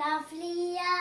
lovely. Uh,